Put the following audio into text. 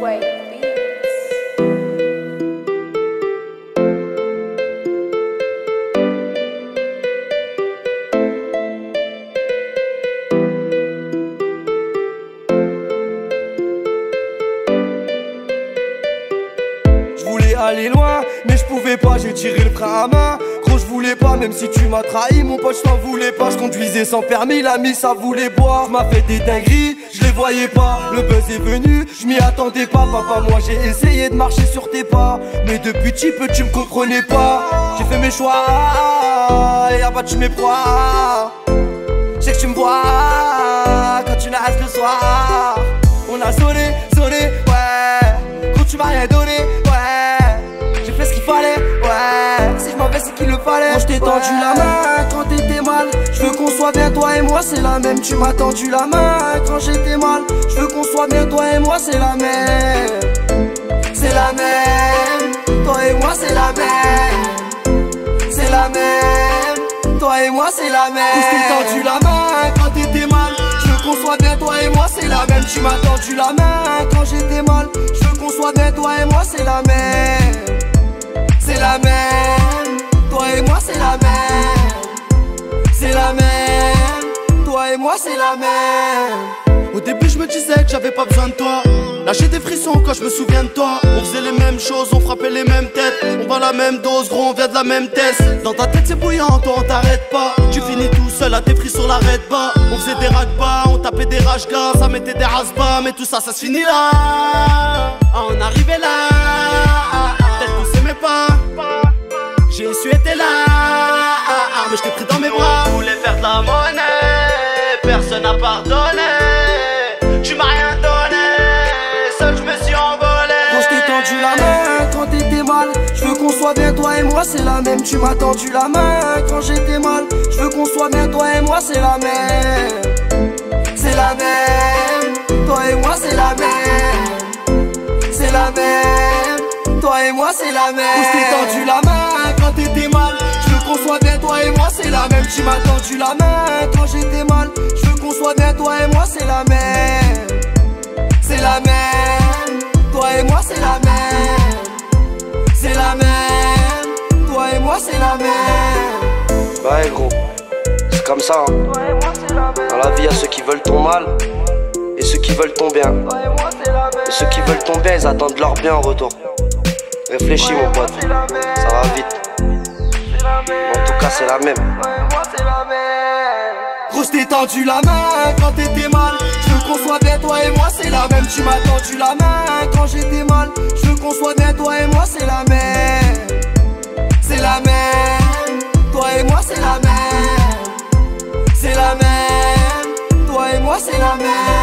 Je voulais aller loin, mais je pouvais pas, j'ai tiré le frein à main. Gros, je voulais pas, même si tu m'as trahi, mon pote, je t'en voulais pas. Je conduisais sans permis, l'ami, ça voulait boire. M'a fait des dingueries, je les voyais pas. Le buzz est venu, je m'y attendais pas. Papa, moi, j'ai essayé de marcher sur tes pas. Mais depuis petit peu, tu me comprenais pas. J'ai fait mes choix, et abattu mes proies. Je sais que tu me vois quand tu nages le soir. On a sonné, sonné, ouais. Quand tu m'as rien donné, fallait. Quand je t'ai tendu la main quand t'étais mal. Je veux qu'on soit bien, toi et moi, c'est la même. Tu m'as tendu la main quand j'étais mal. Je veux qu'on soit bien, toi et moi, c'est la même. C'est la même. Toi et moi, c'est la même. C'est la même. Toi et moi, c'est la même. Je t'ai tendu la main quand t'étais mal. Je veux qu'on soit bien, toi et moi, c'est la même. Tu m'as tendu la main quand j'étais mal. Je veux qu'on soit bien, toi et moi, c'est la même. C'est la même. C'est la même. C'est la même. Toi et moi, c'est la même. Au début je me disais que j'avais pas besoin de toi. Là j'ai des frissons quand je me souviens de toi. On faisait les mêmes choses, on frappait les mêmes têtes. On va la même dose, gros on vient de la même test Dans ta tête c'est bouillant, toi on t'arrête pas. Tu finis tout seul à tes frissons l'arrête bas On faisait des bas, on tapait des rage Ça mettait des rasbas, mais tout ça ça se finit là. Ah, On arrivait là. Peut-être qu'on s'aimait pas. J'ai su été là Je pris dans mes bras. Je voulais faire de la monnaie Personne n'a pardonné. Tu m'as rien donné Seul je me suis envolé. Quand je t'ai tendu la main quand t'étais mal Je veux qu'on soit bien toi et moi c'est la même. Tu m'as tendu la main quand j'étais mal Je veux qu'on soit bien toi et moi c'est la même. C'est la même. Toi et moi c'est la même. C'est la même. Toi et moi c'est la même. Quand je t'ai tendu la main quand t'étais mal Je veux qu'on soit la même Tu m'as tendu la main quand j'étais mal Je veux qu'on soit bien toi et moi c'est la même c'est la même. Toi et moi, c'est la même. C'est la même. Toi et moi, c'est la même. Ouais gros, c'est comme ça. hein. Toi et moi, c'est la même. Dans la vie, y a ceux qui veulent ton mal et ceux qui veulent ton bien. Toi et moi, c'est la même. Et ceux qui veulent ton bien, ils attendent leur bien en retour. Réfléchis mon pote, ça va vite. En tout cas, c'est la même. Moi, c'est la. Gros, je t'ai tendu la main quand t'étais mal. Je qu'on soit bien, toi et moi, c'est la même. Tu m'as tendu la main quand j'étais mal. Je qu'on soit bien, toi et moi, c'est la même. C'est la même. Toi et moi, c'est la même. C'est la même. Toi et moi, c'est la même.